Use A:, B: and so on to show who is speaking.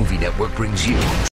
A: Movie Network brings you